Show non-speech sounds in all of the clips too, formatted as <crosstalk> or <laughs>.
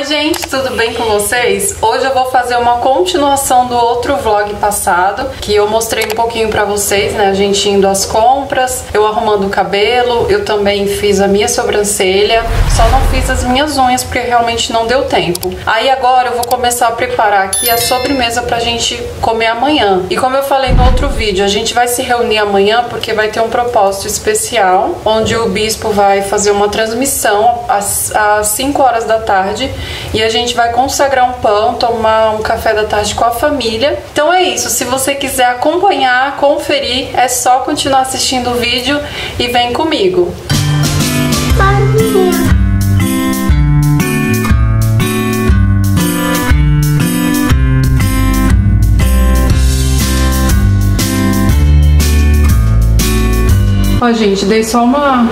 Oi gente, tudo bem com vocês? Hoje eu vou fazer uma continuação do outro vlog passado, que eu mostrei um pouquinho pra vocês, né, a gente indo às compras, eu arrumando o cabelo, eu também fiz a minha sobrancelha, só não fiz as minhas unhas porque realmente não deu tempo. Aí agora eu vou começar a preparar aqui a sobremesa pra gente comer amanhã. E como eu falei no outro vídeo, a gente vai se reunir amanhã porque vai ter um propósito especial, onde o bispo vai fazer uma transmissão às, às 5 horas da tarde e a gente vai consagrar um pão, tomar um café da tarde com a família. Então é isso, se você quiser acompanhar, conferir, é só continuar assistindo o vídeo e vem comigo. Gente, dei só uma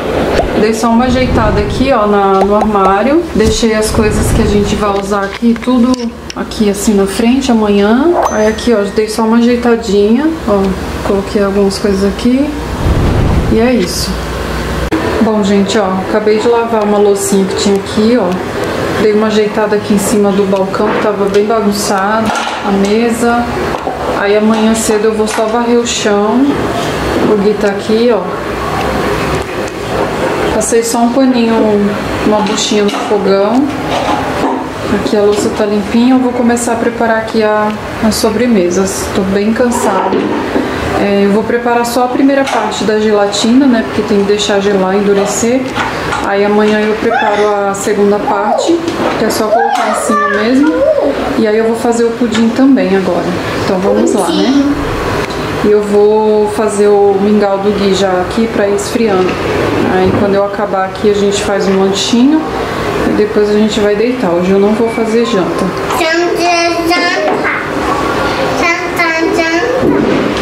dei só uma ajeitada aqui, ó, na, no armário. Deixei as coisas que a gente vai usar aqui, tudo aqui assim na frente amanhã. Aí aqui, ó, dei só uma ajeitadinha, ó, coloquei algumas coisas aqui. E é isso. Bom, gente, ó, acabei de lavar uma loucinha que tinha aqui, ó. Dei uma ajeitada aqui em cima do balcão, que tava bem bagunçado, a mesa. Aí amanhã cedo eu vou só varrer o chão. O Gui tá aqui, ó, Passei só um paninho, uma buchinha no fogão. Aqui a louça tá limpinha, eu vou começar a preparar aqui a, as sobremesas. Tô bem cansada. É, eu vou preparar só a primeira parte da gelatina, né? Porque tem que deixar gelar, endurecer. Aí amanhã eu preparo a segunda parte, que é só colocar em cima mesmo. E aí eu vou fazer o pudim também agora. Então vamos lá, né? E eu vou fazer o mingau do Gui já aqui para ir esfriando. Aí quando eu acabar aqui a gente faz um lanchinho e depois a gente vai deitar. Hoje eu não vou fazer janta.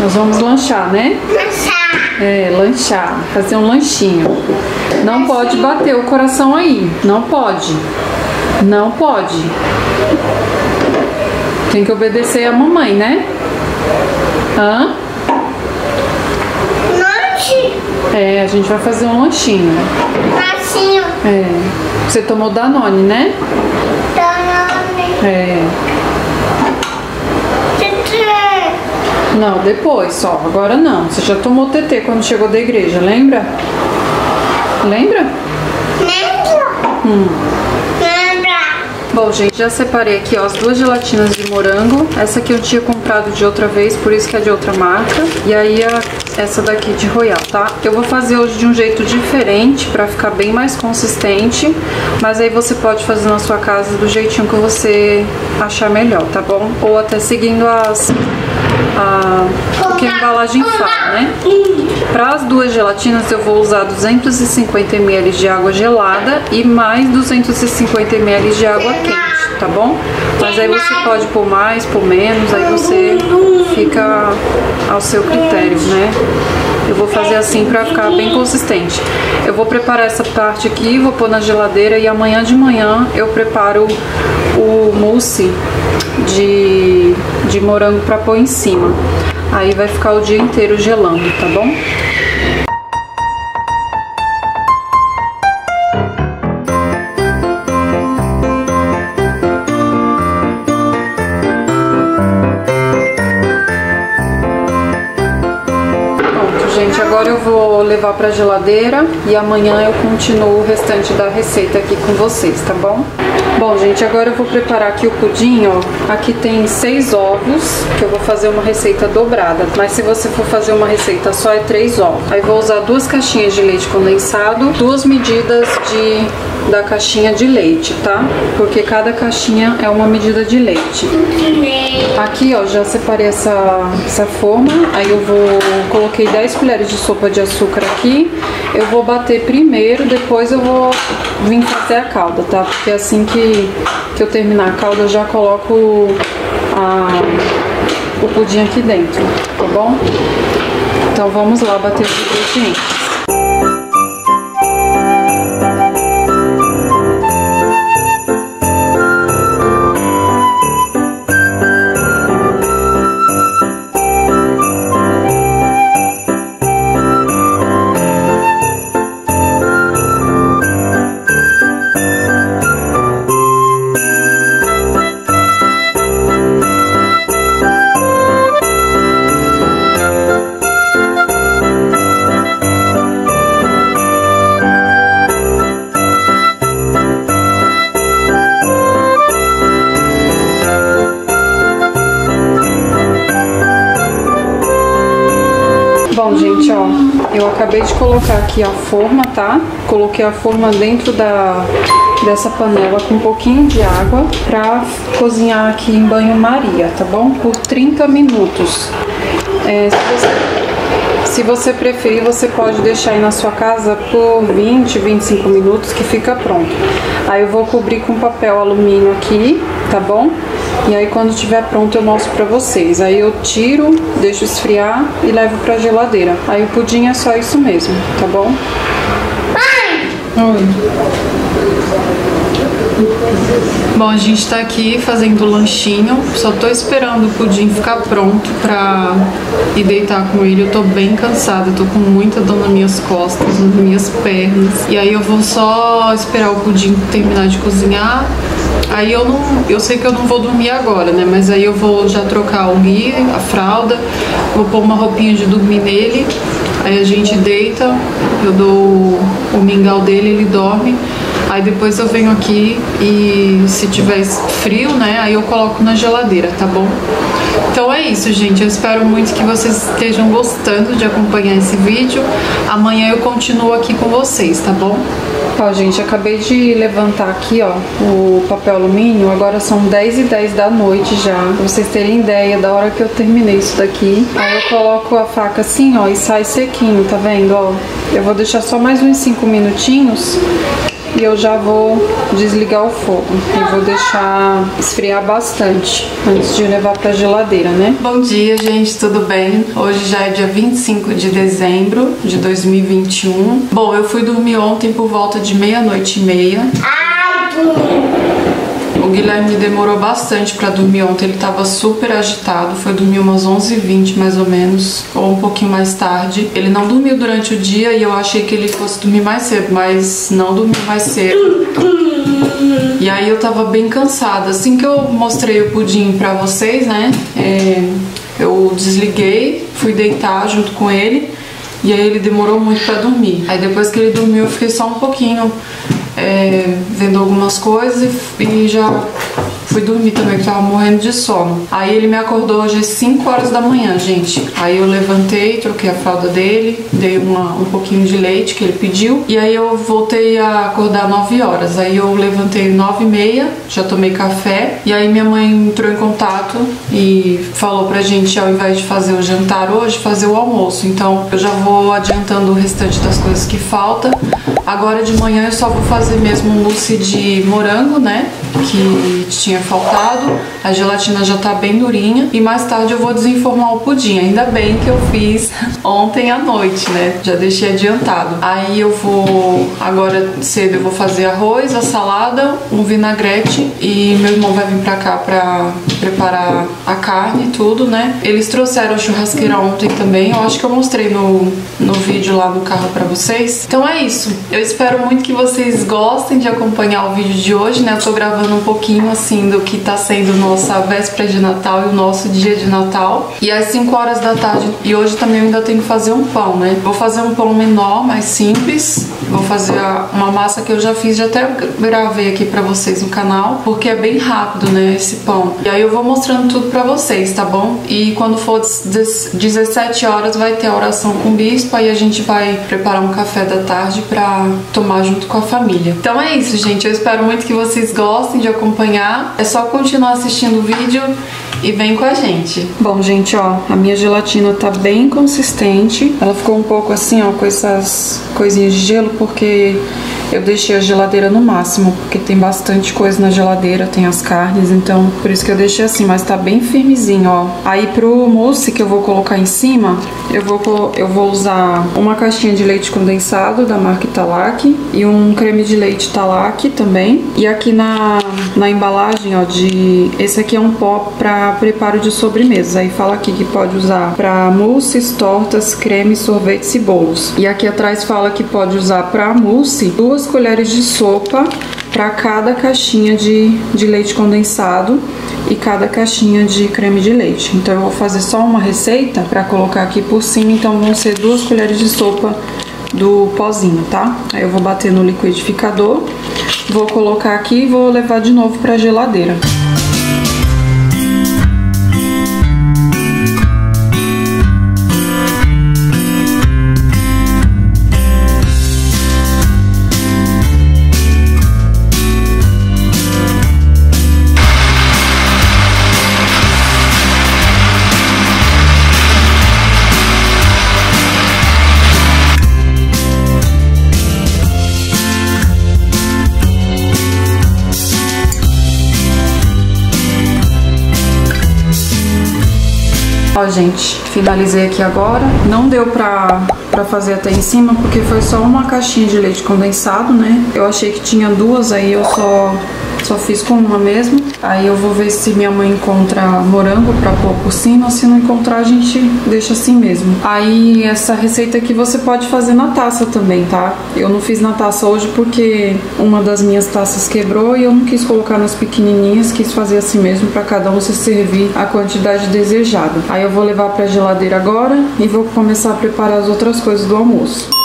Nós vamos lanchar, né? Lanchar. É, lanchar. Fazer um lanchinho. Não pode bater o coração aí. Não pode. Não pode. Tem que obedecer a mamãe, né? Hã? É, a gente vai fazer um lanchinho. Lanchinho. É. Você tomou Danone, né? Danone. É. Tchê. Não, depois só. Agora não. Você já tomou TT quando chegou da igreja, lembra? Lembra? Lembra? Hum. Lembra? Bom, gente, já separei aqui ó, as duas gelatinas de morango. Essa aqui eu tinha comprado de outra vez, por isso que é de outra marca. E aí a essa daqui de Royal, tá? Eu vou fazer hoje de um jeito diferente pra ficar bem mais consistente, mas aí você pode fazer na sua casa do jeitinho que você achar melhor, tá bom? Ou até seguindo as... A, o que a embalagem fala, né? Para as duas gelatinas eu vou usar 250 ml de água gelada e mais 250 ml de água quente, tá bom? Mas aí você pode pôr mais, pôr menos, aí você fica ao seu critério, né? Eu vou fazer assim pra ficar bem consistente. Eu vou preparar essa parte aqui, vou pôr na geladeira e amanhã de manhã eu preparo o mousse de, de morango pra pôr em cima. Aí vai ficar o dia inteiro gelando, tá bom? Agora eu vou levar pra geladeira e amanhã eu continuo o restante da receita aqui com vocês, tá bom? Bom, gente, agora eu vou preparar aqui o pudim, ó. Aqui tem seis ovos, que eu vou fazer uma receita dobrada. Mas se você for fazer uma receita só, é três ovos. Aí vou usar duas caixinhas de leite condensado, duas medidas de da caixinha de leite, tá? Porque cada caixinha é uma medida de leite. Aqui, ó, já separei essa, essa forma. Aí eu vou... Coloquei 10 colheres de sopa de açúcar aqui. Eu vou bater primeiro, depois eu vou vir fazer a calda, tá? Porque assim que, que eu terminar a calda, eu já coloco a, o pudim aqui dentro, tá bom? Então vamos lá bater os ingredientes. Bom, gente, ó, eu acabei de colocar aqui a forma, tá? Coloquei a forma dentro da dessa panela com um pouquinho de água pra cozinhar aqui em banho-maria, tá bom? Por 30 minutos. É, se você se você preferir, você pode deixar aí na sua casa por 20, 25 minutos que fica pronto. Aí eu vou cobrir com papel alumínio aqui, tá bom? E aí quando estiver pronto eu mostro pra vocês. Aí eu tiro, deixo esfriar e levo pra geladeira. Aí o pudim é só isso mesmo, tá bom? Oi. Bom, a gente tá aqui fazendo lanchinho, só tô esperando o pudim ficar pronto pra ir deitar com ele. Eu tô bem cansada, tô com muita dor nas minhas costas, nas minhas pernas. E aí eu vou só esperar o pudim terminar de cozinhar. Aí eu não, eu sei que eu não vou dormir agora, né? Mas aí eu vou já trocar o Gui, a fralda, vou pôr uma roupinha de dormir nele. Aí a gente deita, eu dou o mingau dele, ele dorme. Aí depois eu venho aqui e se tiver frio, né, aí eu coloco na geladeira, tá bom? Então é isso, gente. Eu espero muito que vocês estejam gostando de acompanhar esse vídeo. Amanhã eu continuo aqui com vocês, tá bom? Ó, gente, acabei de levantar aqui, ó, o papel alumínio. Agora são 10 e 10 da noite já. Pra vocês terem ideia da hora que eu terminei isso daqui. Aí eu coloco a faca assim, ó, e sai sequinho, tá vendo, ó? Eu vou deixar só mais uns 5 minutinhos e eu já vou desligar o fogo e vou deixar esfriar bastante antes de levar para geladeira, né? Bom dia, gente, tudo bem? Hoje já é dia 25 de dezembro de 2021. Bom, eu fui dormir ontem por volta de meia-noite e meia. O Guilherme demorou bastante para dormir ontem, ele estava super agitado, foi dormir umas 11h20 mais ou menos, ou um pouquinho mais tarde. Ele não dormiu durante o dia e eu achei que ele fosse dormir mais cedo, mas não dormiu mais cedo. E aí eu tava bem cansada. Assim que eu mostrei o pudim pra vocês, né? É, eu desliguei, fui deitar junto com ele. E aí ele demorou muito para dormir. Aí depois que ele dormiu, eu fiquei só um pouquinho é, vendo algumas coisas e, e já fui dormir também, que tava morrendo de sono. Aí ele me acordou hoje às 5 horas da manhã, gente. Aí eu levantei, troquei a fralda dele, dei uma, um pouquinho de leite que ele pediu. E aí eu voltei a acordar 9 horas. Aí eu levantei 9 e meia, já tomei café. E aí minha mãe entrou em contato e falou pra gente, ao invés de fazer o jantar hoje, fazer o almoço. Então eu já vou adiantando o restante das coisas que falta. Agora de manhã eu só vou fazer mesmo um mousse de morango, né? Que tinha faltado. A gelatina já tá bem durinha. E mais tarde eu vou desenformar o pudim. Ainda bem que eu fiz <laughs> ontem à noite, né? Já deixei adiantado. Aí eu vou, agora cedo eu vou fazer arroz, a salada, um vinagrete. E meu irmão vai vir pra cá pra preparar a carne e tudo, né? Eles trouxeram churrasqueira ontem também. Eu acho que eu mostrei no, no vídeo lá no carro pra vocês. Então é isso. Eu espero muito que vocês gostem de acompanhar o vídeo de hoje, né? Eu tô gravando um pouquinho assim do que tá sendo nossa véspera de Natal e o nosso dia de Natal. E às 5 horas da tarde, e hoje também eu ainda tenho que fazer um pão, né? Vou fazer um pão menor, mais simples. Vou fazer uma massa que eu já fiz, já até gravei aqui pra vocês no canal, porque é bem rápido, né, esse pão. E aí eu vou mostrando tudo pra vocês, tá bom? E quando for 17 horas vai ter a oração com o bispo, aí a gente vai preparar um café da tarde pra tomar junto com a família. Então é isso, gente. Eu espero muito que vocês gostem de acompanhar. É só continuar assistindo o vídeo e vem com a gente. Bom, gente, ó, a minha gelatina tá bem consistente. Ela ficou um pouco assim, ó, com essas coisinhas de gelo, porque eu deixei a geladeira no máximo, porque tem bastante coisa na geladeira, tem as carnes, então por isso que eu deixei assim, mas tá bem firmezinho, ó. Aí pro mousse que eu vou colocar em cima, eu vou, eu vou usar uma caixinha de leite condensado da marca Italac e um creme de leite Italac também. E aqui na, na embalagem, ó, de... Esse aqui é um pó pra preparo de sobremesas. Aí fala aqui que pode usar pra mousses, tortas, cremes, sorvetes e bolos. E aqui atrás fala que pode usar pra mousse duas duas colheres de sopa para cada caixinha de, de leite condensado e cada caixinha de creme de leite. Então eu vou fazer só uma receita para colocar aqui por cima, então vão ser duas colheres de sopa do pozinho, tá? Aí eu vou bater no liquidificador, vou colocar aqui e vou levar de novo para geladeira. Ó, gente, finalizei aqui agora. Não deu pra, pra fazer até em cima, porque foi só uma caixinha de leite condensado, né? Eu achei que tinha duas, aí eu só só fiz com uma mesmo. Aí eu vou ver se minha mãe encontra morango pra pôr por cima. Se não encontrar, a gente deixa assim mesmo. Aí essa receita aqui você pode fazer na taça também, tá? Eu não fiz na taça hoje porque uma das minhas taças quebrou e eu não quis colocar nas pequenininhas. Quis fazer assim mesmo pra cada um se servir a quantidade desejada. Aí eu vou levar pra geladeira agora e vou começar a preparar as outras coisas do almoço.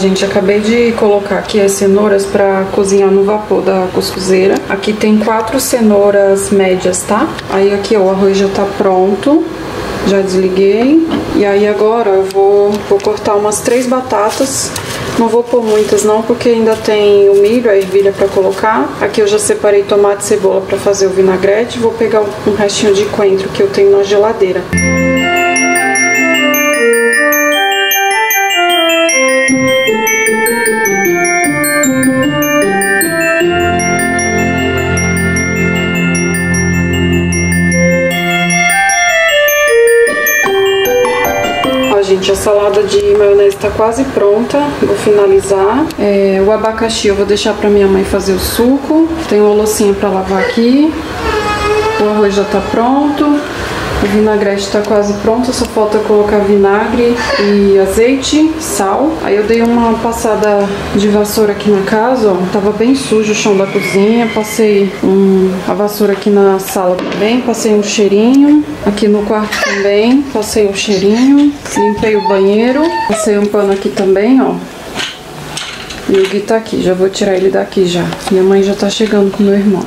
Gente, acabei de colocar aqui as cenouras pra cozinhar no vapor da cuscuzeira. Aqui tem quatro cenouras médias, tá? Aí aqui ó, o arroz já tá pronto. Já desliguei. E aí agora eu vou, vou cortar umas três batatas. Não vou pôr muitas não, porque ainda tem o milho, a ervilha pra colocar. Aqui eu já separei tomate e cebola pra fazer o vinagrete. Vou pegar um restinho de coentro que eu tenho na geladeira. Gente, a salada de maionese tá quase pronta. Vou finalizar. É, o abacaxi eu vou deixar pra minha mãe fazer o suco. Tem uma loucinha pra lavar aqui. O arroz já tá pronto. O vinagrete tá quase pronto, só falta colocar vinagre e azeite, sal. Aí eu dei uma passada de vassoura aqui na casa, ó. Tava bem sujo o chão da cozinha. Passei um, a vassoura aqui na sala também, passei um cheirinho. Aqui no quarto também, passei um cheirinho. Limpei o banheiro, passei um pano aqui também, ó. E o Gui tá aqui, já vou tirar ele daqui já. Minha mãe já tá chegando com meu irmão.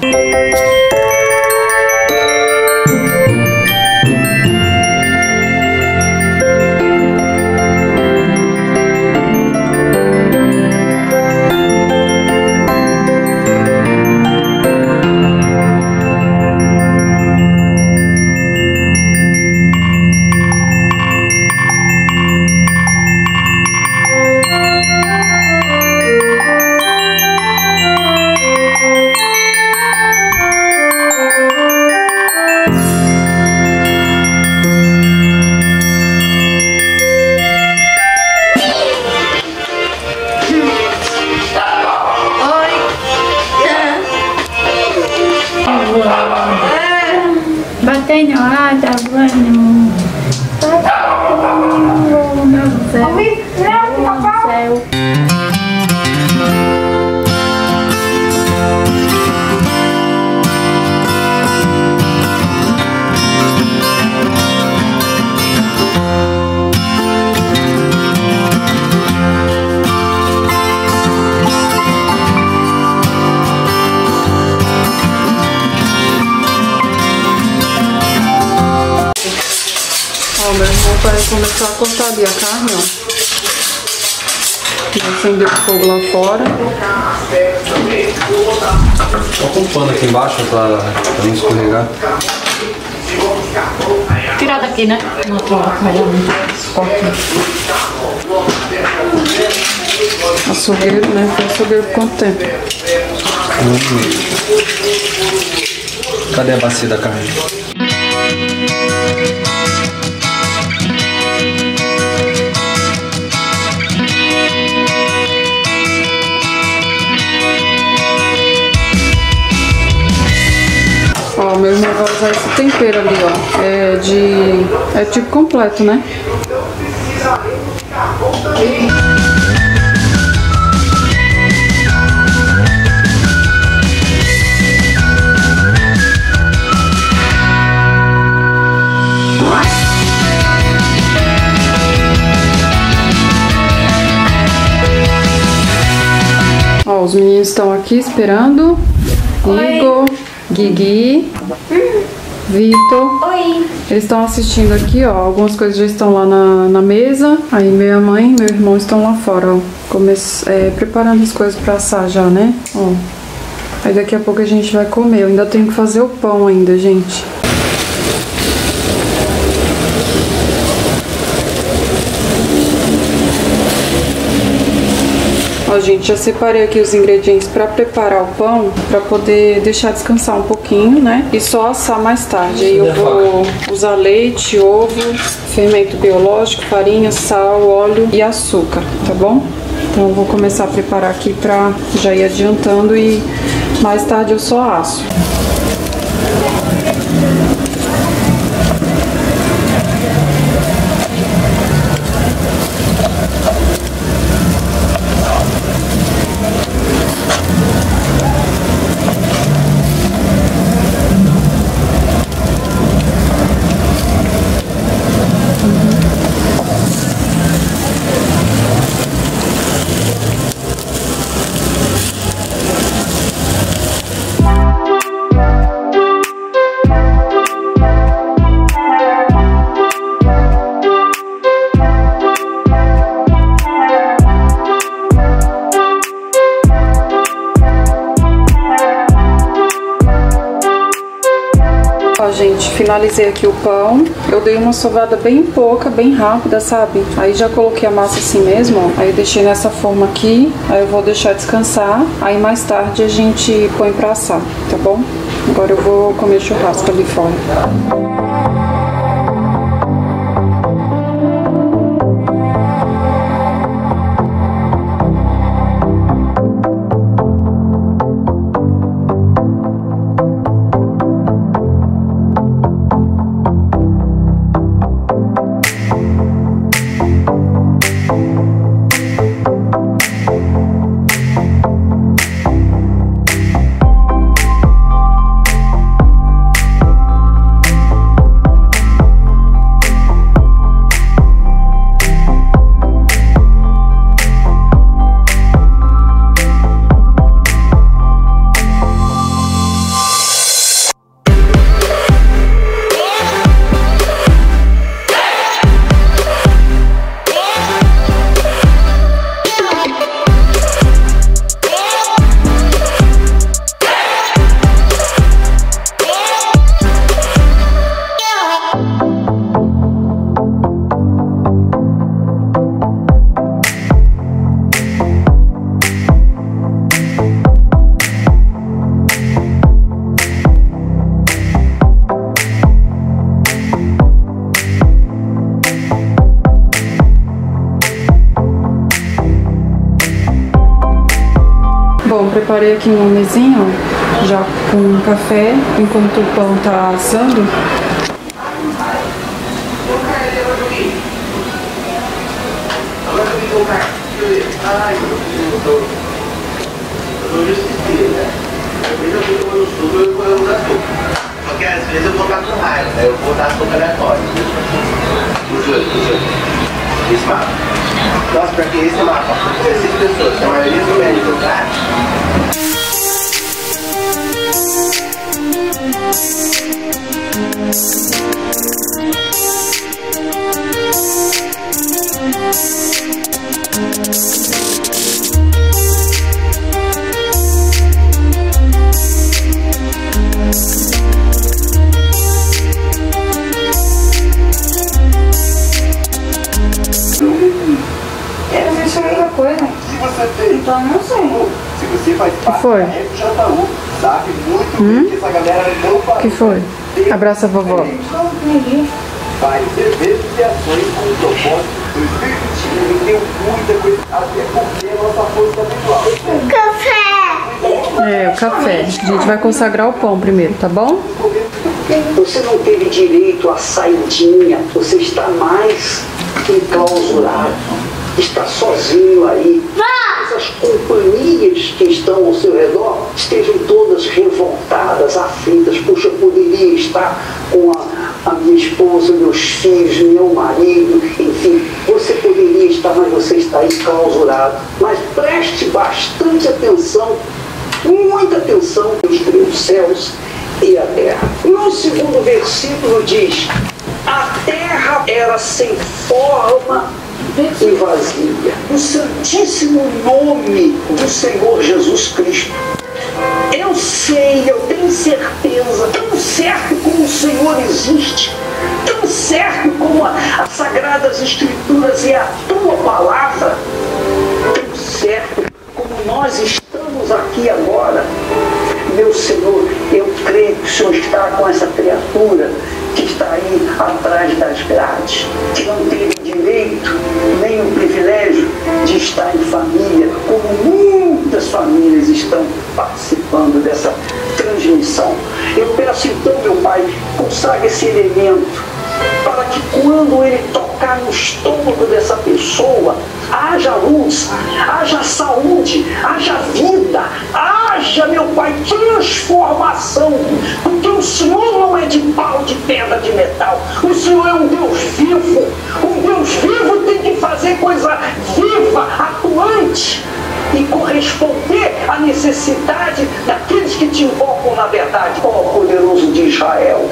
Vai começar a cortar ali a carne, ó. Vai acender o fogo lá fora. Coloca um pano aqui embaixo pra, pra não escorregar. Tirar daqui, né? Outro lado, melhor não. Açougueiro, né? Foi açougueiro por quanto tempo? Cadê a bacia da carne? Ó, meu irmão vai usar esse tempero ali, ó. É de. É tipo completo, né? Ó, os meninos estão aqui esperando. Igor, Guigui. Vitor. Oi. Eles estão assistindo aqui, ó. Algumas coisas já estão lá na, na mesa. Aí minha mãe e meu irmão estão lá fora, ó. Come é, preparando as coisas pra assar já, né? Ó. Aí daqui a pouco a gente vai comer. Eu ainda tenho que fazer o pão ainda, gente. Ó, gente, já separei aqui os ingredientes para preparar o pão, para poder deixar descansar um pouquinho, né? E só assar mais tarde. Aí eu vou usar leite, ovo, fermento biológico, farinha, sal, óleo e açúcar, tá bom? Então eu vou começar a preparar aqui para já ir adiantando e mais tarde eu só asso. Finalizei aqui o pão. Eu dei uma sovada bem pouca, bem rápida, sabe? Aí já coloquei a massa assim mesmo, ó. Aí deixei nessa forma aqui. Aí eu vou deixar descansar. Aí mais tarde a gente põe pra assar, tá bom? Agora eu vou comer churrasco ali fora. Preparei aqui uma mesinha, ó, já com um café, enquanto o pão tá assando. Eu vou estar com raiva, né? eu vou dar dois. Esse mapa. Nossa, porque esse mapa, 16 pessoas, se a maioria do médico lugar, Eu foi? bem que essa galera não faz. que foi? Abraça a vovó. Eventos e ações com o propósito 2021 tem muita coisa, até porque a nossa força pessoal. Café. É, o café. A gente vai consagrar o pão primeiro, tá bom? Você não teve direito à saidinha, você está mais enclausurado, está sozinho aí. Essas companhias que estão ao seu redor estejam todas aflitas. Puxa, eu poderia estar com a, a minha esposa, meus filhos, meu marido, enfim, você poderia estar, mas você está enclausurado. Mas preste bastante atenção, muita atenção, Deus criou os céus e a terra. No segundo versículo diz: a terra era sem forma e vazia. O santíssimo nome do Senhor Jesus Cristo. Eu sei, eu tenho certeza, tão certo como o Senhor existe, tão certo como as Sagradas Escrituras e a tua palavra, tão certo como nós estamos aqui agora. Meu Senhor, eu creio que o Senhor está com essa criatura que está aí atrás das grades, que não teve direito nem o privilégio de estar em família, como muitas famílias estão participando dessa transmissão. Eu peço então, meu Pai, consagra esse elemento para que quando ele tocar no estômago dessa pessoa, haja luz, haja saúde, haja vida, haja, meu Pai, transformação, porque o Senhor não é de pau, de pedra, de metal, o Senhor é um Deus vivo, um Deus vivo tem que fazer coisa viva, atuante e corresponder à necessidade daqueles que te invocam na verdade. Ó poderoso de Israel,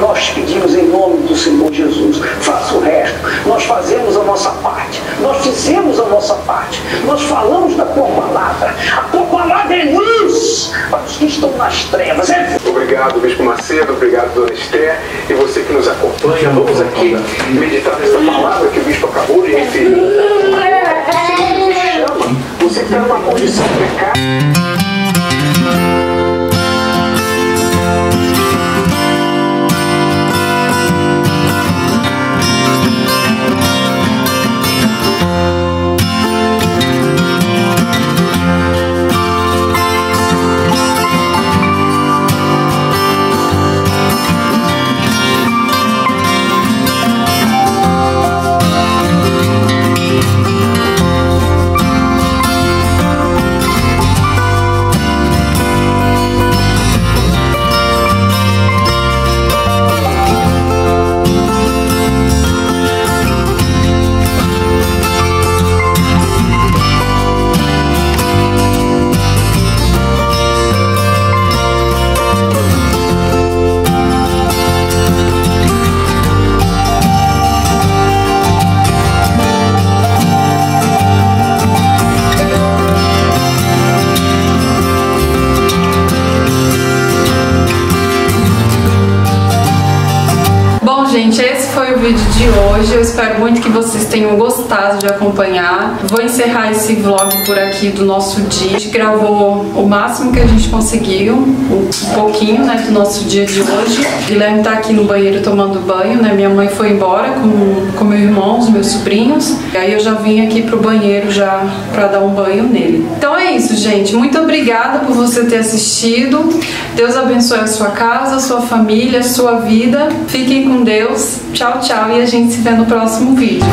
nós pedimos em nome do Senhor Jesus, faça o resto. Nós fazemos a nossa parte, nós fizemos a nossa parte, nós falamos da tua palavra. A tua palavra é luz para os que estão nas trevas. É Obrigado, Bispo Macedo, obrigado, Dona Esther, e você que nos acompanha. Vamos aqui meditar nessa palavra que o Bispo acabou de referir. Chama, você está numa condição precária. Gente, esse foi o vídeo de hoje. Eu espero muito que vocês tenham gostado de acompanhar. Vou encerrar esse vlog por aqui do nosso dia. A gente gravou o máximo que a gente conseguiu, um pouquinho, né, do nosso dia de hoje. Guilherme tá aqui no banheiro tomando banho, né? Minha mãe foi embora com, com meu irmão, os meus sobrinhos. E aí eu já vim aqui pro banheiro já pra dar um banho nele. Então é isso, gente. Muito obrigada por você ter assistido. Deus abençoe a sua casa, a sua família, a sua vida. Fiquem com Deus. Tchau, tchau. E a gente se vê no próximo vídeo.